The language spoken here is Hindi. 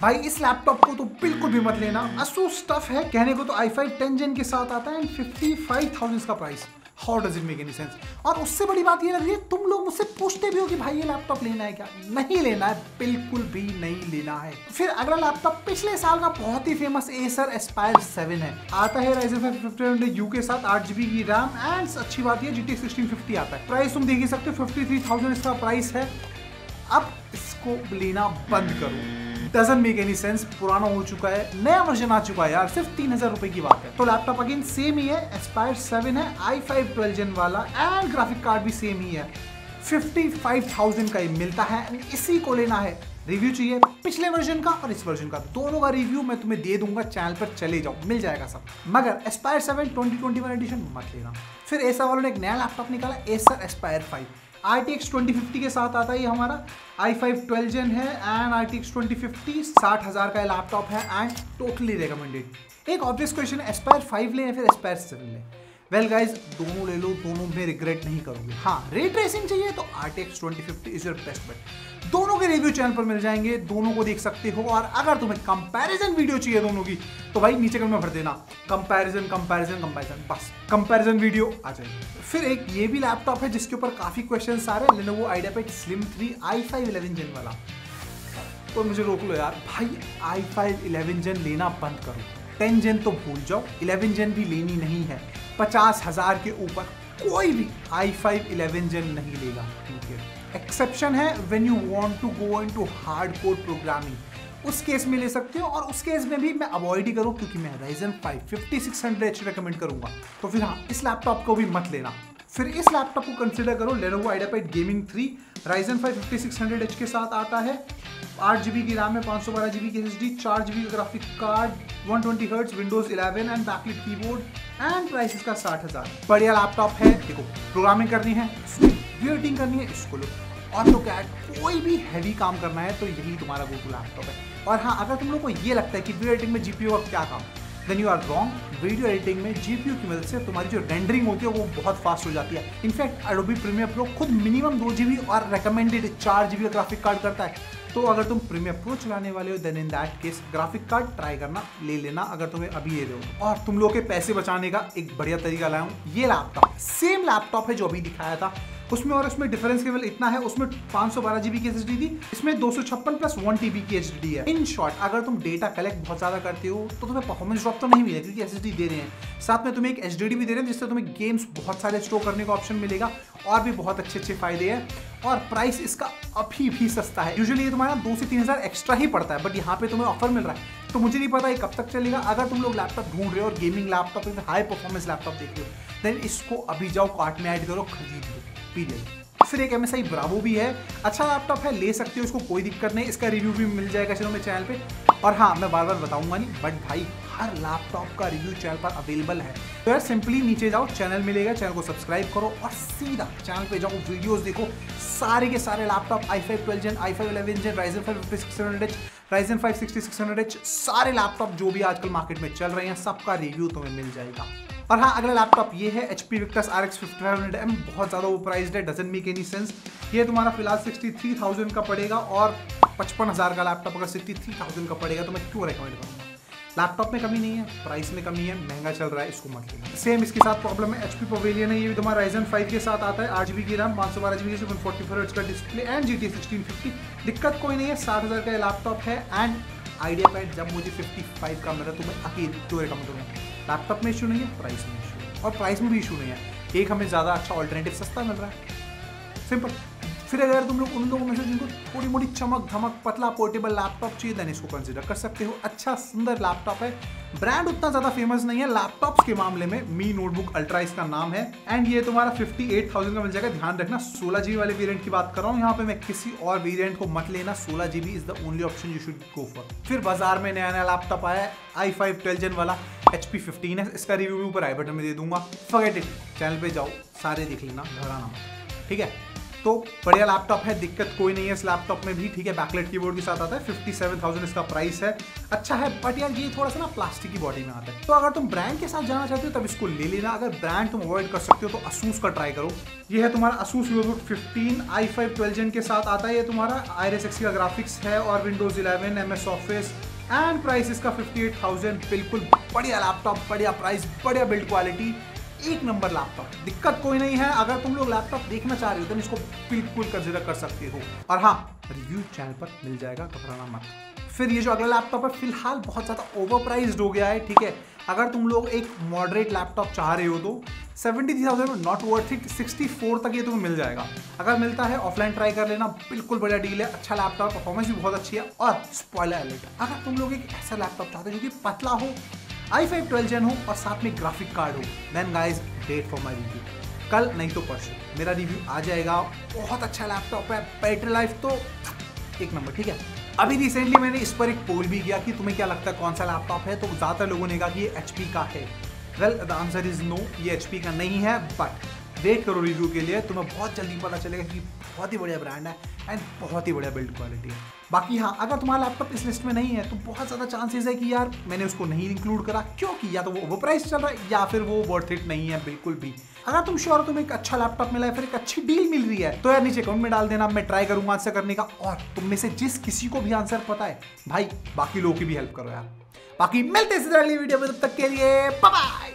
भाई, इस लैपटॉप को तो बिल्कुल भी मत लेना। असूस टफ है, कहने को तो आई फाइव टेन जेन के साथ आता है एंड फिफ्टी फाइव थाउज़ेंड का price how does it make any sense और उससे बड़ी बात ये लग रही है, तुम लोग मुझसे पूछते भी हो कि भाई, ये लैपटॉप लेना है क्या? नहीं लेना है, बिल्कुल भी नहीं लेना है। फिर अगला लैपटॉप पिछले साल का बहुत ही फ़ेमस एसर एस्पायर 7 है। आता है राइजन फाइव फिफ्टी यू के साथ, आठ जीबी की रैम एंड अच्छी बात है जी टी सिक्सटीन फिफ्टी आता है। प्राइस तुम देख ही सकते हो फिफ्टी थ्री थाउज़ेंड इसका प्राइस है। अब इसको लेना बंद करो। डजन मेक एनी सेंस पुराना हो चुका है। नया वर्जन आ चुका है यार। सिर्फ़ तीन हज़ार रुपए की बात है। तो लैपटॉप अगेन सेम ही है। एस्पायर सेवन है। आई फाइव ट्वेल्व जेन वाला। एंड ग्राफिक कार्ड भी सेम ही है। फिफ्टी फाइव थाउज़ेंड का ही मिलता है। इसी को लेना है। रिव्यू चाहिए पिछले वर्जन का और इस वर्जन का। दोनों का रिव्यू मैं तुम्हें दे दूँगा। चैनल पर चले जाओ। मिल जाएगा सब। मगर Aspire seven twenty twenty one edition मत लेना। फिर ऐसा वालों ने एक नया लैपटॉप निकाला। Acer Aspire five R T X twenty fifty के साथ आता है ये हमारा। आई फाइव ट्वेल्व जेन है and R T X twenty fifty साठ हज़ार का लैपटॉप है एंड टोटली रिकमेंडेड एक ऑब्वियस क्वेश्चन एस्पायर फाइव लें या फिर एस्पायर सेवन लें? वेल गाइज़ दोनों ले लो, दोनों में रिग्रेट नहीं करोगे। हाँ रेट रेसिंग चाहिए तो R T X twenty fifty is your best bet दोनों के रिव्यू चैनल पर मिल जाएँगे, दोनों को देख सकते हो और अगर तुम्हें कंपैरिजन वीडियो चाहिए दोनों की तो भाई नीचे कमेंट में भर देना। कंपैरिजन कंपैरिजन कंपैरिजन बस। कंपैरिजन वीडियो आ जाएगी। फिर एक ये भी लैपटॉप है जिसके ऊपर काफ़ी क्वेश्चन आ रहे हैं Lenovo IdeaPad slim three I five eleven gen वाला। तो मुझे रोक लो यार। भाई आई फाइव इलेवन जेन लेना बंद करो। टेन जेन तो भूल जाओ इलेवन जेन भी लेनी नहीं है। पचास हज़ार के ऊपर कोई भी आई फाइव इलेवन जेन नहीं लेगा। ठीक है। एक्सेप्शन है when you want to go into hard code programming उस केस में ले सकते हो और उस केस में भी मैं अवॉइड ही करूँ क्योंकि मैं Ryzen five fifty six hundred H recommend करूँगा। तो फिर हाँ इस लैपटॉप को भी मत लेना। फिर इस लैपटॉप को कंसिडर करो Lenovo IdeaPad gaming three Ryzen five fifty six hundred H के साथ आता है। आठ जी बी की रैम है, पाँच सौ बारह जी बी की एस डी चार जी का graphic card one twenty hertz Windows eleven and backlit keyboard and price इसका साठ हज़ार। बढ़िया लैपटॉप है। देखो प्रोग्रामिंग करनी है एडिटिंग करनी है, इसको लो। और तो क्या कोई भी हैवी काम करना है तो यही तुम्हारा गूगल लैपटॉप है। और हाँ अगर तुम लोग को ये लगता है कि वीडियो में जीपीओ का क्या काम then you are wrong video editing में जीपीयू की मदद से तुम्हारी जो रेंडरिंग होती है वो बहुत फास्ट हो जाती है. In fact Adobe Premiere Pro खुद मिनिमम दो जीबी और रिकमेंडेड चार जीबी का ग्राफिक कार्ड करता है. तो अगर तुम प्रीमियर प्रो चलाने वाले हो then in that case graphic card try करना, ले लेना अगर तुम्हें अभी ये दो. और तुम लोग के पैसे बचाने का एक बढ़िया तरीका लाया हूँ. ये लैपटॉप सेम लैपटॉप है जो अभी दिखाया था. उसमें और उसमें डिफरेंस केवल इतना है, उसमें पाँच सौ बारह जीबी की एच थी, इसमें दो सौ छप्पन प्लस वन टीबी की एच है। इन शॉर्ट अगर तुम डेटा कलेक्ट बहुत ज़्यादा करते हो तो तुम्हें परफॉर्मेंस ड्रॉप तो नहीं मिलेगा, क्योंकि एच दे रहे हैं। साथ में तुम्हें एक एच भी दे रहे हैं, जिससे तुम्हें गेम्स बहुत सारे स्टोर करने का ऑप्शन मिलेगा, और भी बहुत अच्छे अच्छे फ़ायदे हैं। और प्राइस इसका अभी भी सस्ता है। यूजुअली ये तुम्हारा दो से तीन हज़ार एक्स्ट्रा ही पड़ता है बट यहाँ पे तुम्हें ऑफ़र मिल रहा है। तो मुझे नहीं पता ये कब तक चलेगा। अगर तुम लोग लैपटॉप ढूंढ रहे हो और gaming laptop high performance laptop देख रहे हो देन इसको अभी जाओ कार्ट में ऐड करो, खरीद लो। पीरियड फिर एक एम एस आई ब्रावो भी है। अच्छा लैपटॉप है, ले सकते हो, इसको कोई दिक्कत नहीं। इसका रिव्यू भी मिल जाएगा चलो मेरे चैनल पे। और हाँ मैं बार बार बताऊँगा नहीं बट भाई, हर लैपटॉप का रिव्यू चैनल पर अवेलेबल है। तो यार सिंपली नीचे जाओ चैनल मिलेगा चैनल को सब्सक्राइब करो और सीधा चैनल पे जाओ वीडियोस देखो। सारे के सारे laptop i five twelve gen i five eleven gen Ryzen five fifty six hundred H Ryzen five sixty six hundred H सारे लैपटॉप जो भी आजकल मार्केट में चल रहे हैं, सबका रिव्यू तुम्हें मिल जाएगा। और हाँ अगला लैपटॉप ये है H P Victus R X fifty hundred M बहुत ज़्यादा वो प्राइस है डजन मेक एनी सेंस ये तुम्हारा फ़िलहाल सिक्सटी थ्री थाउज़ेंड का पड़ेगा और पचपन हज़ार का लैपटॉप अगर सिक्सटी थ्री थाउज़ेंड का पड़ेगा तो मैं क्यों रिकमेंड करूँगा? लैपटॉप में कमी नहीं है प्राइस में कमी है, महँगा चल रहा है, इसको मत लेना। सेम इसके साथ प्रॉब्लम है एच पी पवेलियन है, ये भी तुम्हारा राइजन फाइव के साथ आता है, आठ जीबी की रैम पाँच सौ बारह जीबी वन फोर्टी फोर का display and G T sixteen fifty दिक्कत कोई नहीं है, साठ हज़ार का लैपटॉप है एंड आइडिया पैड जब मुझे फिफ्टी फाइव का मिला तो मैं अकेले क्यों रिकमेंड करूँगा? लैपटॉप में इशू नहीं है प्राइस में इशू और प्राइस में भी इशू नहीं है। एक हमें ज़्यादा अच्छा ऑल्टरनेटिव सस्ता मिल रहा है। सिंपल फिर अगर तुम लोग उन लोगों में से जिनको थोड़ी मोटी चमक धमक पतला पोर्टेबल लैपटॉप चाहिए देन इसको कंसिडर कर सकते हो। अच्छा सुंदर लैपटॉप है। ब्रांड उतना ज़्यादा फ़ेमस नहीं है। लैपटॉप्स के मामले में मी नोटबुक अल्ट्रा इसका नाम है। एंड ये तुम्हारा 58,000 का मिल जाएगा। ध्यान रखना 16 जीबी वाले वेरिएंट की बात कर रहा हूँ। यहाँ पे मैं किसी और वेरिएंट को मत लेना। 16 GB is the only option you should go for फिर बाज़ार में नया नया लैपटॉप आया आई फाइव वाला। एच पी फिफ्टीन है, इसका रिव्यू भी ऊपर आई बटन में दे दूँगा। फॉरगेट इट चैनल पे जाओ, सारे देख लेना, घबराना ठीक है? तो बढ़िया लैपटॉप है, दिक्कत कोई नहीं है इस लैपटॉप में भी, ठीक है? बैकलेट कीबोर्ड के साथ आता है फिफ्टी सेवन थाउज़ेंड इसका प्राइस है। अच्छा है बट यार ये थोड़ा सा ना प्लास्टिक की बॉडी में आता है। तो अगर तुम ब्रांड के साथ जाना चाहते हो, तब इसको ले लेना। अगर ब्रांड तुम अवॉइड कर सकते हो तो असूस का ट्राई करो। ये है तुम्हारा Asus VivoBook 15 i five twelve gen के साथ आता है। ये तुम्हारा एक्स का ग्राफिक्स है और Windows eleven M S Office and price इसका 58,000 बिल्कुल बढ़िया लैपटॉप बढ़िया प्राइस बढ़िया बिल्ड क्वालिटी एक नंबर लैपटॉप दिक्कत कोई नहीं है, अगर तुम लोग लैपटॉप देखना चाह रहे हो तो इसको बिल्कुल कंसिडर कर सकते हो। और हाँ रिव्यू चैनल पर मिल जाएगा, घबराना मत। फिर ये जो अगला लैपटॉप है, फ़िलहाल बहुत ज़्यादा ओवर हो गया है, ठीक है? अगर तुम लोग एक मॉडरेट लैपटॉप चाह रहे हो तो seventy three thousand not worth it sixty four तक ये तुम्हें मिल जाएगा। अगर मिलता है ऑफलाइन ट्राई कर लेना, बिल्कुल बढ़िया डील है अच्छा लैपटॉप परफॉर्मेंस भी बहुत अच्छी है, और स्पॉयलर अलर्ट अगर तुम लोग एक ऐसा लैपटॉप चाहते हो जो कि पतला हो आई फाइव ट्वेल्व जेन हो और साथ में ग्राफिक कार्ड हो। Then guys that for my review कल नहीं तो परसों। मेरा रिव्यू आ जाएगा। बहुत अच्छा लैपटॉप है। बैटरी लाइफ तो एक नंबर ठीक है? अभी रिसेंटली मैंने इस पर एक पोल भी किया कि तुम्हें क्या लगता है कौन सा लैपटॉप है? तो ज़्यादातर लोगों ने कहा कि ये एचपी का है। Well the answer is no ये एचपी का नहीं है बट वेट करो रिव्यू के लिए, तुम्हें बहुत जल्दी पता चलेगा कि बहुत ही बढ़िया ब्रांड है एंड बहुत ही बढ़िया बिल्ड क्वालिटी है। बाकी हाँ अगर तुम्हारा लैपटॉप इस लिस्ट में नहीं है तो बहुत ज़्यादा चांसेस है कि यार मैंने उसको नहीं इंक्लूड करा, क्योंकि या तो वो ओवर प्राइस चल रहा है, या फिर वो वर्थ इट नहीं है बिल्कुल भी। अगर तुम श्योर तुम्हें एक अच्छा लैपटॉप मिला है, फिर एक अच्छी डील मिल रही है तो यार नीचे कमेंट में डाल देना, मैं ट्राई करूँगा आंसर करने का, और तुम में से जिस किसी को भी आंसर पता है, भाई, बाकी लोगों की भी हेल्प करो यार। बाकी मिलते हैं वीडियो में, तब तक के लिए बाय